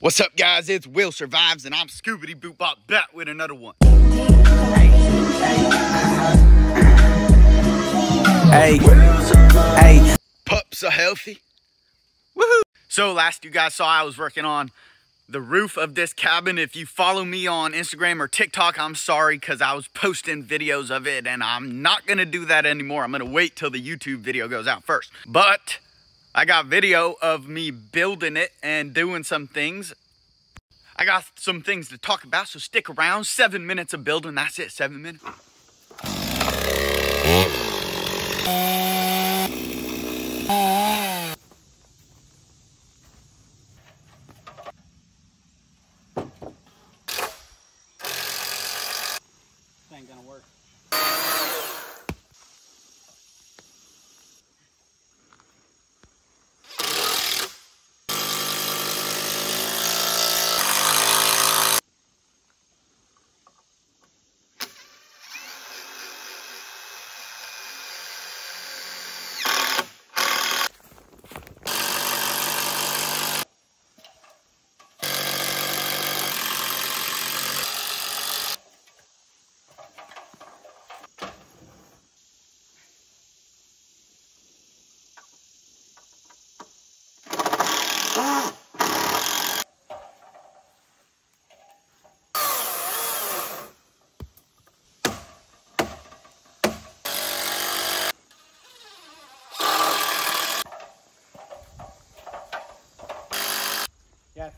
What's up, guys? It's Will Survives, and I'm Scoobity Boop Bop back with another one. Hey, hey, Pups are healthy. Woohoo! So, last you guys saw, I was working on the roof of this cabin. If you follow me on Instagram or TikTok, I'm sorry because I was posting videos of it, and I'm not gonna do that anymore. I'm gonna wait till the YouTube video goes out first. But I got video of me building it and doing some things. I got some things to talk about, so stick around. Seven minutes of building, that's it, seven minutes.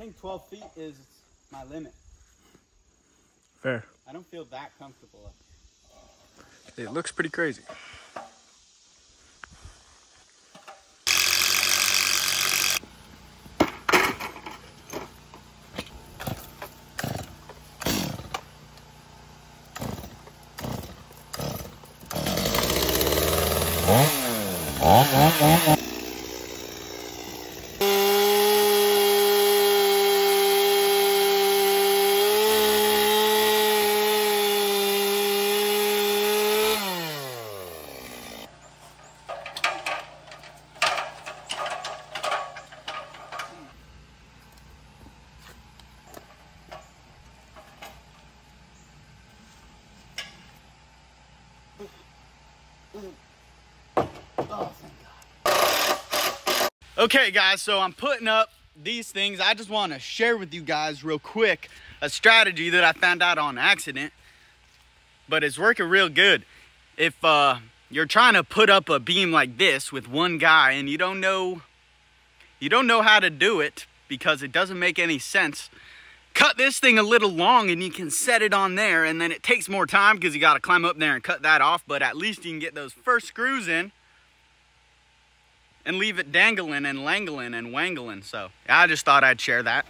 Think 12 feet is my limit. fair. I don't feel that comfortable. It looks pretty crazy. Okay, guys, so I'm putting up these things. I just want to share with you guys real quick a strategy that I found out on accident, but it's working real good. If uh, you're trying to put up a beam like this with one guy and you don't know you don't know how to do it because it doesn't make any sense, cut this thing a little long and you can set it on there and then it takes more time because you got to climb up there and cut that off, but at least you can get those first screws in and leave it dangling and langling and wangling. So I just thought I'd share that.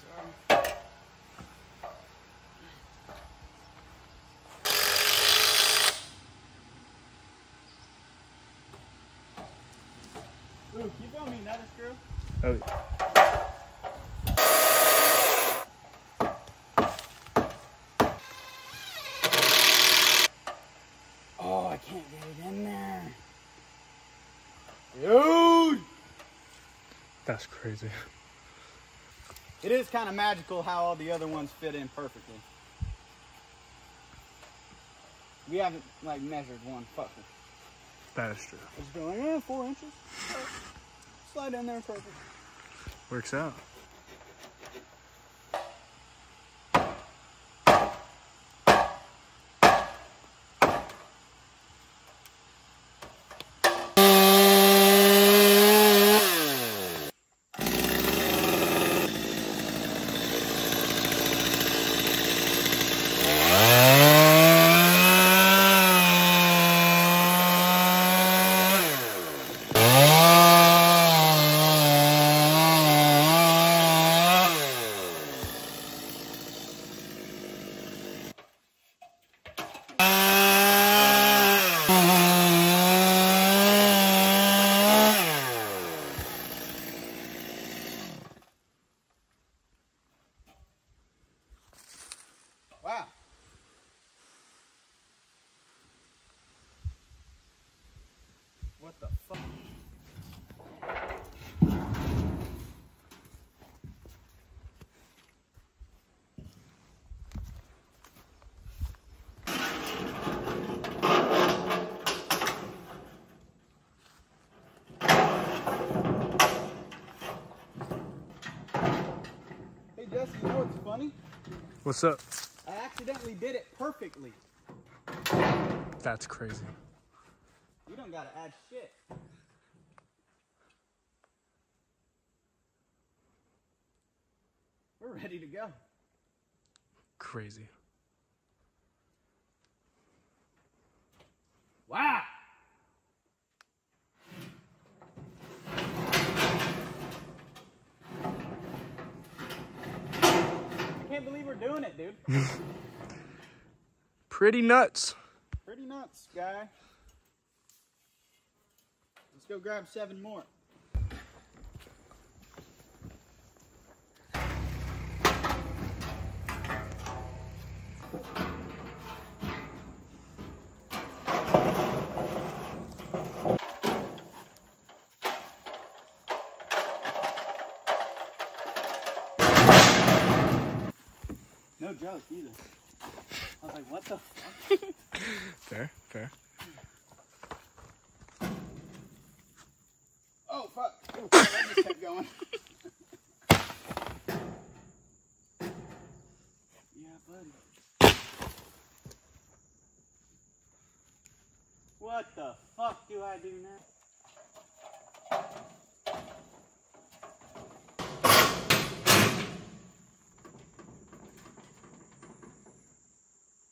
Sorry. Ooh, keep going me another screw. Oh. Oh, I can't get it in there. Dude! That's crazy. It is kind of magical how all the other ones fit in perfectly. We haven't like measured one fucker. That is true. It's going, yeah, four inches. Slide in there perfect. Works out. What's up? I accidentally did it perfectly. That's crazy. You don't gotta add shit. We're ready to go. Crazy. Wow. Can't believe we're doing it, dude. Pretty nuts. Pretty nuts, guy. Let's go grab seven more. No joke either. I was like, what the fuck? Fair, fair. Oh fuck! Ooh, that just kept going. yeah, buddy. What the fuck do I do now?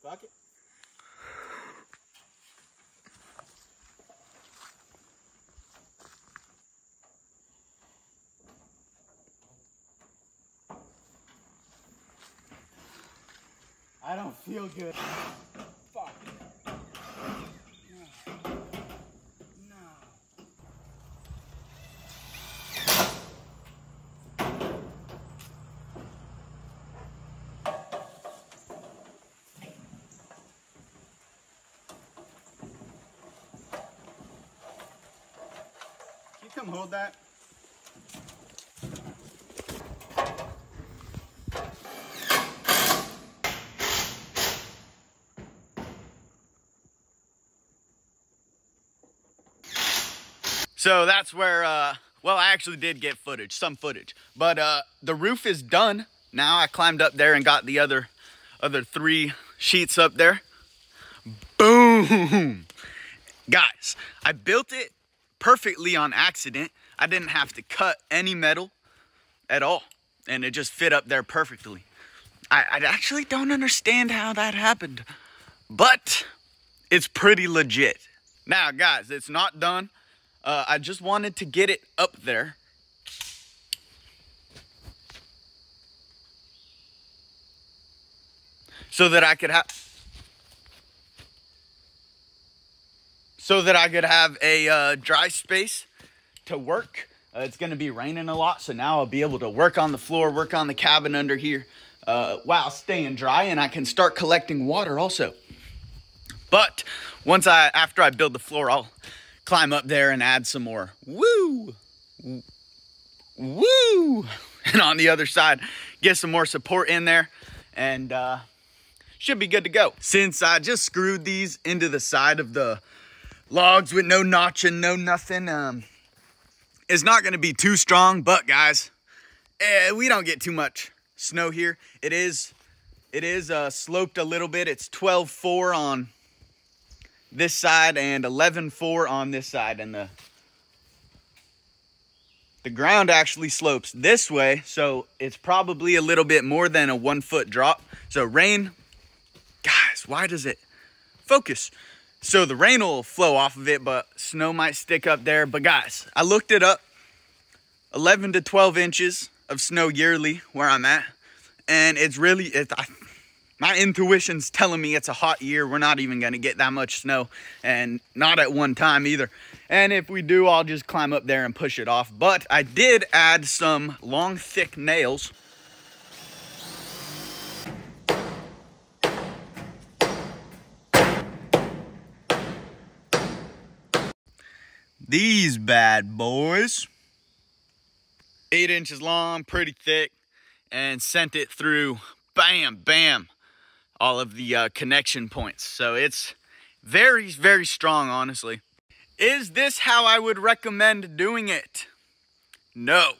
Fuck it. I don't feel good. Fuck. No. No. Can you come hold that? So that's where, uh, well, I actually did get footage, some footage, but uh, the roof is done. Now I climbed up there and got the other, other three sheets up there. Boom! Guys, I built it perfectly on accident. I didn't have to cut any metal at all, and it just fit up there perfectly. I, I actually don't understand how that happened, but it's pretty legit. Now, guys, it's not done. Uh, I just wanted to get it up there. So that I could have so that I could have a uh, dry space to work. Uh, it's gonna be raining a lot, so now I'll be able to work on the floor, work on the cabin under here, uh, while staying dry, and I can start collecting water also. But once I, after I build the floor, I'll climb up there and add some more. Woo! Woo! And on the other side, get some more support in there and uh, should be good to go. Since I just screwed these into the side of the logs with no notch and no nothing, um, it's not gonna be too strong, but guys, eh, we don't get too much snow here. It is, it is uh, sloped a little bit. It's 12.4 on this side and 11.4 on this side. And the the ground actually slopes this way so it's probably a little bit more than a one foot drop. So rain guys why does it focus? So the rain will flow off of it but snow might stick up there. But guys i looked it up. 11 to 12 inches of snow yearly where i'm at. And it's really it, I, my intuition's telling me it's a hot year. We're not even gonna get that much snow and not at one time either. And if we do, I'll just climb up there and push it off. But I did add some long, thick nails. These bad boys. Eight inches long, pretty thick, and sent it through, bam, bam, all of the uh, connection points. So it's very, very strong, honestly. Is this how I would recommend doing it? No.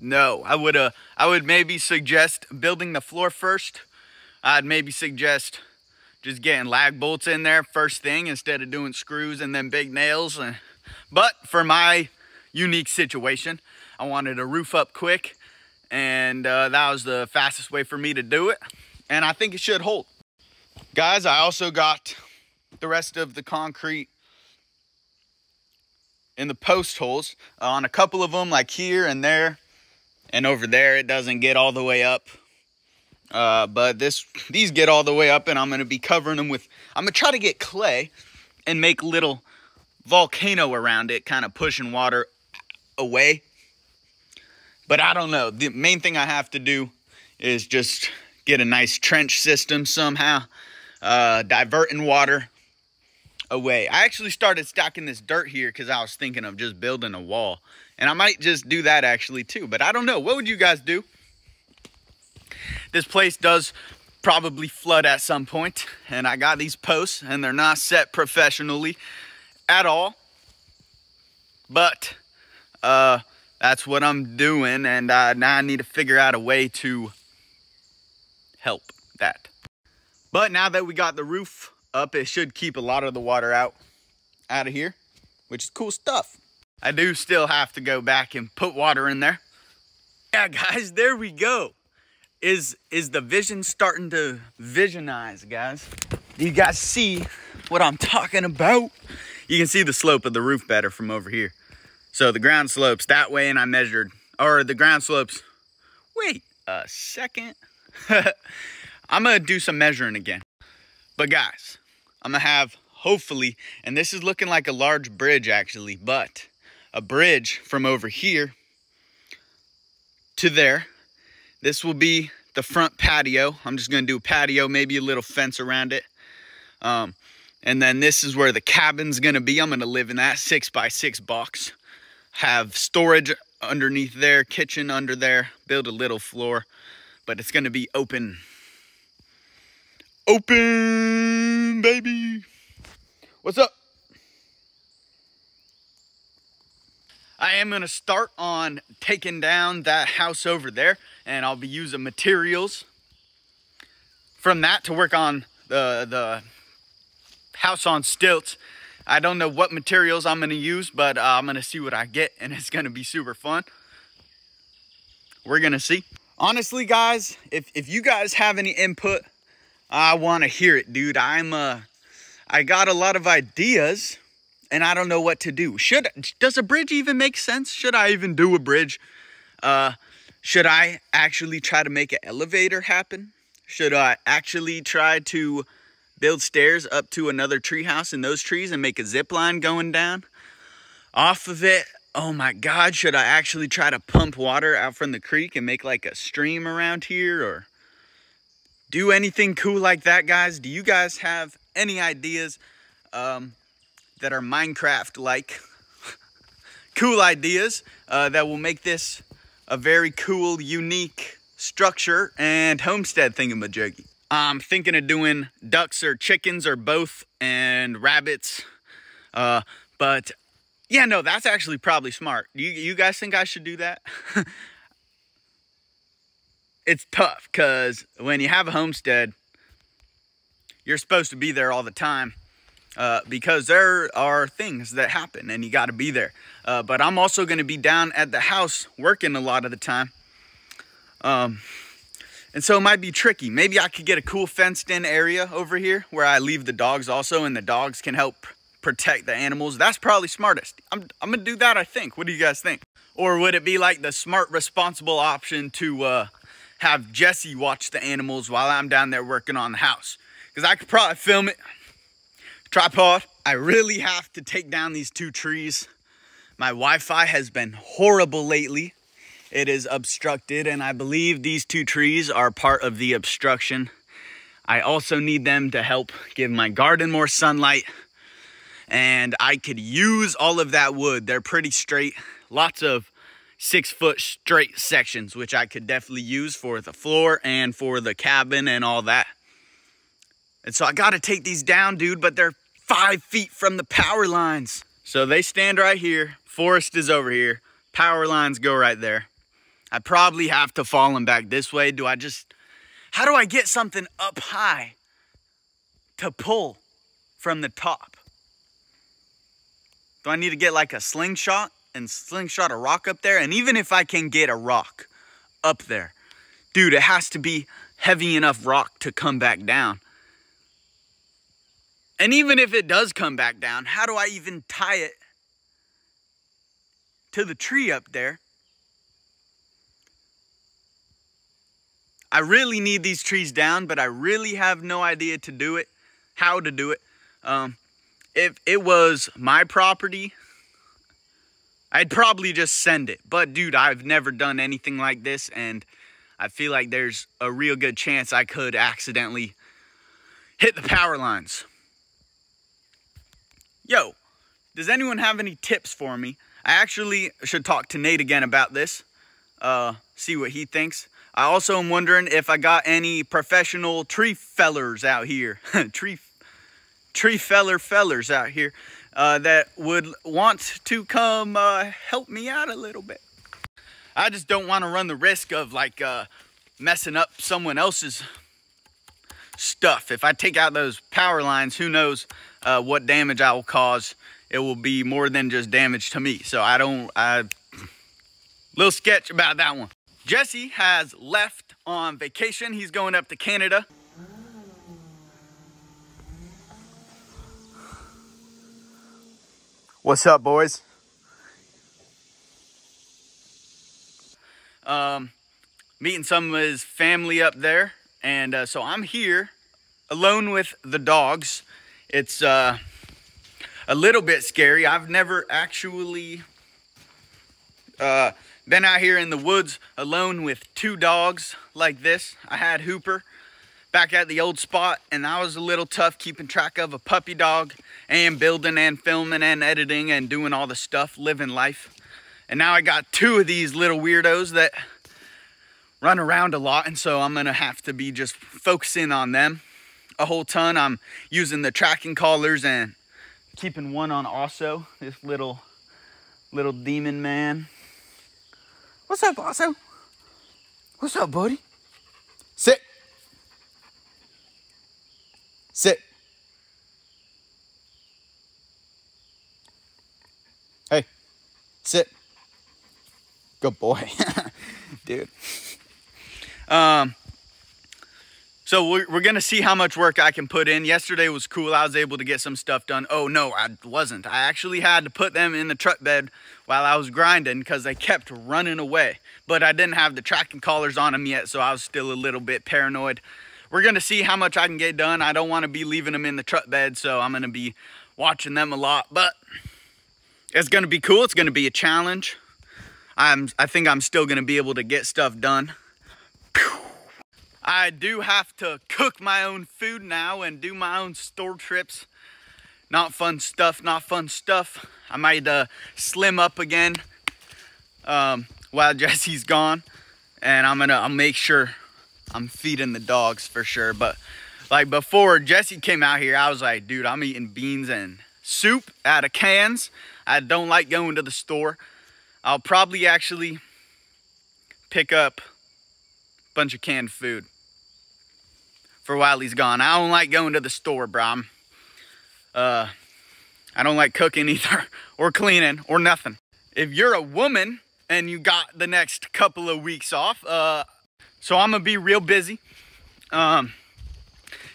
No, I would uh I would maybe suggest building the floor first. I'd maybe suggest just getting lag bolts in there first thing instead of doing screws and then big nails. But for my unique situation, I wanted a roof up quick and uh, that was the fastest way for me to do it. And I think it should hold. Guys, I also got the rest of the concrete in the post holes. Uh, on a couple of them like here and there and over there it doesn't get all the way up. Uh, but this these get all the way up and I'm gonna be covering them with I'm gonna try to get clay and make little volcano around it kind of pushing water away. But I don't know. The main thing I have to do is just get a nice trench system somehow uh, diverting water away. I actually started stacking this dirt here because I was thinking of just building a wall. And I might just do that actually too, but I don't know. What would you guys do? This place does probably flood at some point, and I got these posts, and they're not set professionally at all. But uh, that's what I'm doing, and uh, now I need to figure out a way to help that. But now that we got the roof up, it should keep a lot of the water out, out of here, which is cool stuff. I do still have to go back and put water in there. Yeah, guys, there we go. Is, is the vision starting to visionize, guys? Do you guys see what I'm talking about? You can see the slope of the roof better from over here. So the ground slopes that way and I measured, or the ground slopes, wait a second. I'm gonna do some measuring again. But guys, I'm gonna have hopefully, and this is looking like a large bridge actually, but a bridge from over here to there. This will be the front patio. I'm just gonna do a patio, maybe a little fence around it. Um, and then this is where the cabin's gonna be. I'm gonna live in that six by six box. Have storage underneath there, kitchen under there, build a little floor, but it's gonna be open open, baby. What's up? I am to start on taking down that house over there and I'll be using materials from that to work on the, the house on stilts. I don't know what materials I'm to use, but uh, I'm to see what I get and it's to be super fun. We're to see. Honestly, guys, if, if you guys have any input I want to hear it, dude. I'm uh I got a lot of ideas and I don't know what to do. Should does a bridge even make sense? Should I even do a bridge? Uh should I actually try to make an elevator happen? Should I actually try to build stairs up to another treehouse in those trees and make a zip line going down off of it? Oh my God, should I actually try to pump water out from the creek and make like a stream around here or do anything cool like that, guys? Do you guys have any ideas um, that are Minecraft-like? cool ideas uh, that will make this a very cool, unique structure and homestead thingamajiggy. I'm thinking of doing ducks or chickens or both and rabbits. Uh, but yeah, no, that's actually probably smart. You, you guys think I should do that? it's tough because when you have a homestead, you're supposed to be there all the time uh, because there are things that happen and you got to be there. Uh, but I'm also going to be down at the house working a lot of the time. Um, and so it might be tricky. Maybe I could get a cool fenced in area over here where I leave the dogs also and the dogs can help protect the animals. That's probably smartest. I'm, I'm going to do that, I think. What do you guys think? Or would it be like the smart, responsible option to uh, have Jesse watch the animals while I'm down there working on the house. Because I could probably film it. Tripod. I really have to take down these two trees. My Wi-Fi has been horrible lately. It is obstructed and I believe these two trees are part of the obstruction. I also need them to help give my garden more sunlight. And I could use all of that wood. They're pretty straight. Lots of six foot straight sections, which I could definitely use for the floor and for the cabin and all that. And so I got to take these down, dude, but they're five feet from the power lines. So they stand right here. Forest is over here. Power lines go right there. I probably have to fall them back this way. Do I just, how do I get something up high to pull from the top? Do I need to get like a slingshot and slingshot a rock up there? And even if I can get a rock up there, dude, it has to be heavy enough rock to come back down. And even if it does come back down, how do I even tie it to the tree up there? I really need these trees down, but I really have no idea to do it, how to do it. Um, if it was my property, I'd probably just send it. But dude, I've never done anything like this and I feel like there's a real good chance I could accidentally hit the power lines. Yo, does anyone have any tips for me? I actually should talk to Nate again about this, uh, see what he thinks. I also am wondering if I got any professional tree fellers out here, tree, tree feller fellers out here uh, that would want to come uh, help me out a little bit. I just don't want to run the risk of like uh, messing up someone else's stuff. If I take out those power lines, who knows uh, what damage I will cause. It will be more than just damage to me. So I don't, I, little sketch about that one. Jesse has left on vacation. He's going up to Canada. What's up, boys? Um, meeting some of his family up there. And uh, so I'm here alone with the dogs. It's uh, a little bit scary. I've never actually uh, been out here in the woods alone with two dogs like this. I had Hooper back at the old spot and that was a little tough keeping track of a puppy dog and building and filming and editing and doing all the stuff, living life. And now I got two of these little weirdos that run around a lot and so I'm gonna have to be just focusing on them a whole ton. I'm using the tracking collars and keeping one on also, this little, little demon man. What's up, Osso? What's up, buddy? Sit. Sit. Hey, sit. Good boy, dude. Um, so we're, we're going to see how much work I can put in. Yesterday was cool. I was able to get some stuff done. Oh, no, I wasn't. I actually had to put them in the truck bed while I was grinding because they kept running away. But I didn't have the tracking collars on them yet, so I was still a little bit paranoid. We're going to see how much I can get done. I don't want to be leaving them in the truck bed, so I'm going to be watching them a lot. But it's going to be cool. It's going to be a challenge. I'm, I think I'm still going to be able to get stuff done. I do have to cook my own food now and do my own store trips. Not fun stuff, not fun stuff. I might uh, slim up again um, while Jesse's gone. And I'm gonna I'll make sure I'm feeding the dogs for sure. But like before Jesse came out here, I was like, dude, I'm eating beans and soup out of cans. I don't like going to the store. I'll probably actually pick up a bunch of canned food for while he's gone. I don't like going to the store, bro. uh, I don't like cooking either, or cleaning, or nothing. If you're a woman and you got the next couple of weeks off, uh, so I'm gonna be real busy. Um,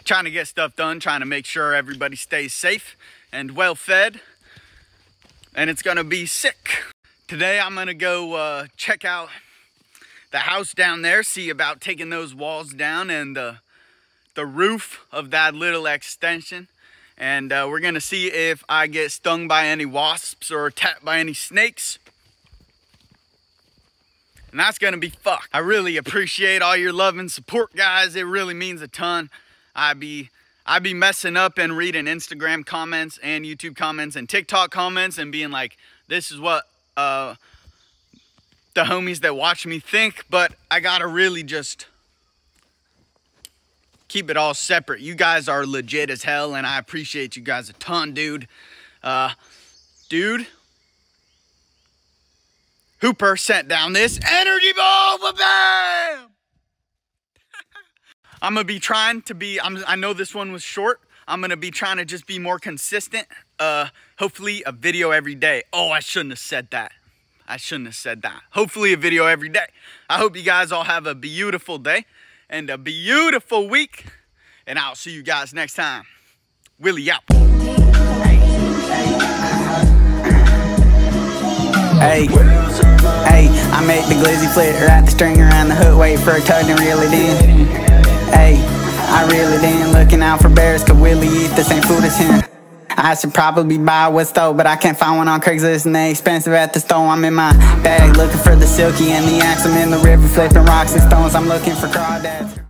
trying to get stuff done, trying to make sure everybody stays safe and well fed. And it's gonna be sick. Today I'm gonna go uh, check out the house down there, see about taking those walls down and uh, the roof of that little extension. And uh, we're gonna see if I get stung by any wasps or attacked by any snakes. And that's gonna be fucked. I really appreciate all your love and support, guys. It really means a ton. I be I be messing up and reading Instagram comments and YouTube comments and TikTok comments and being like, this is what uh, the homies that watch me think, but I gotta really just keep it all separate. You guys are legit as hell, and I appreciate you guys a ton, dude. Uh, dude. Hooper sent down this energy ball. Bam! I'm gonna be trying to be. I'm, I know this one was short. I'm gonna be trying to just be more consistent. Uh, hopefully a video every day. Oh, I shouldn't have said that. I shouldn't have said that. Hopefully a video every day. I hope you guys all have a beautiful day and a beautiful week. And I'll see you guys next time. Willie out. Hey, hey, I make the glizzy flip, wrap the string around the hook, wait for a tug and reel it in. Hey, I it in, looking out for bears, cause Willie eat the same food as him. I should probably buy a stove, but I can't find one on Craigslist and they expensive at the store. I'm in my bag looking for the silky and the axe. I'm in the river flipping rocks and stones. I'm looking for crawdads.